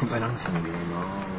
acompañarnos. Sí, no.